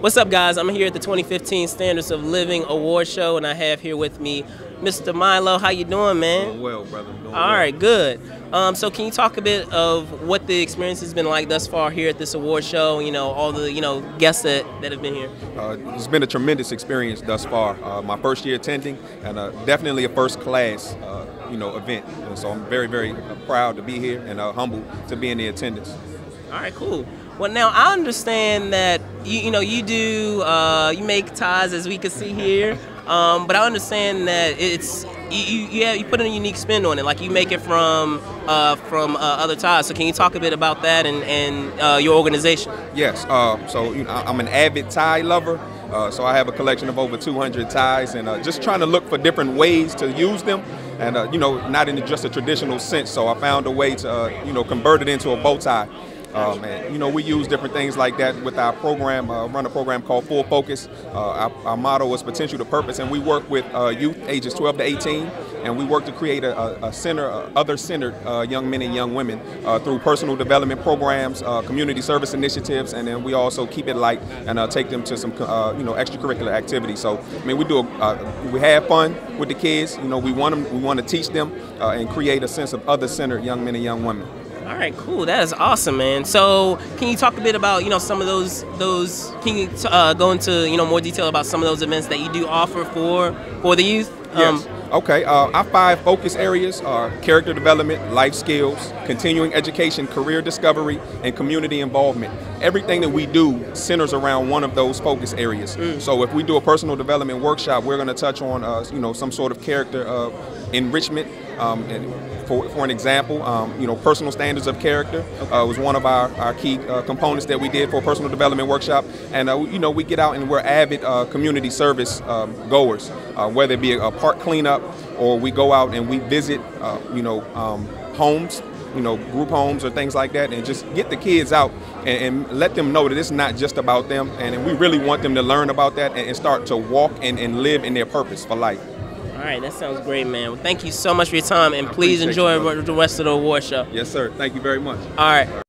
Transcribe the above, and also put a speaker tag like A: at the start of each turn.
A: What's up, guys? I'm here at the 2015 Standards of Living Award Show, and I have here with me Mr. Milo. How you doing, man?
B: Doing well, brother. Doing
A: All
B: well.
A: right, good. Um, so, can you talk a bit of what the experience has been like thus far here at this award show? You know, all the you know guests that, that have been here.
B: Uh, it's been a tremendous experience thus far. Uh, my first year attending, and uh, definitely a first class, uh, you know, event. And so I'm very, very proud to be here and uh, humbled to be in the attendance.
A: All right, cool. Well, now I understand that you you know you do uh, you make ties as we can see here, um, but I understand that it's you you you, have, you put a unique spin on it. Like you make it from uh, from uh, other ties. So can you talk a bit about that and and uh, your organization?
B: Yes. Uh, so you know, I'm an avid tie lover. Uh, so I have a collection of over 200 ties, and uh, just trying to look for different ways to use them, and you know, not in just a traditional sense. So I found a way to you know convert it into a bow tie. Um, and you know, we use different things like that with our program. Uh, run a program called Full Focus. Uh, our, our, motto is potential to purpose, and we work with uh, youth ages 12 to 18, and we work to create a, a center, other-centered uh, young men and young women uh, through personal development programs, uh, community service initiatives, and then we also keep it light and take them to some you know extracurricular activities. So I mean, we do a, we have fun with the kids. You know, we want them, we want to teach them and create a sense of other-centered young men and young women.
A: All right, cool. That is awesome, man. So, can you talk a bit about you know some of those those? Can you uh, go into you know more detail about some of those events that you do offer for for the youth?
B: Yes. Um, okay. Uh, our five focus areas are character development, life skills, continuing education, career discovery, and community involvement. Everything that we do centers around one of those focus areas. Mm. So, if we do a personal development workshop, we're going to touch on uh, you know some sort of character uh, enrichment. Um, and for, for an example, um, you know, personal standards of character uh, was one of our, our key uh, components that we did for a personal development workshop. And, uh, you know, we get out and we're avid uh, community service um, goers, uh, whether it be a, park cleanup or we go out and we visit, uh, you know, um, homes you know, group homes or things like that, and just get the kids out and, and, let them know that it's not just about them, and, we really want them to learn about that and, and start to walk and, and live in their purpose for life.
A: All right, that sounds great, man. Well, thank you so much for your time, and please enjoy
B: you,
A: the rest of the award show.
B: Yes, sir. Thank you very much.
A: All right.